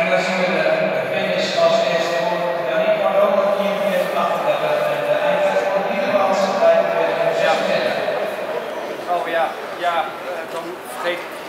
En dan zien we de finish als eerste voor Yannick van Romer, 44, 38 en de eindtijd voor Nederlandse 25, 36. Oh ja, ja, eh, dan vergeet ik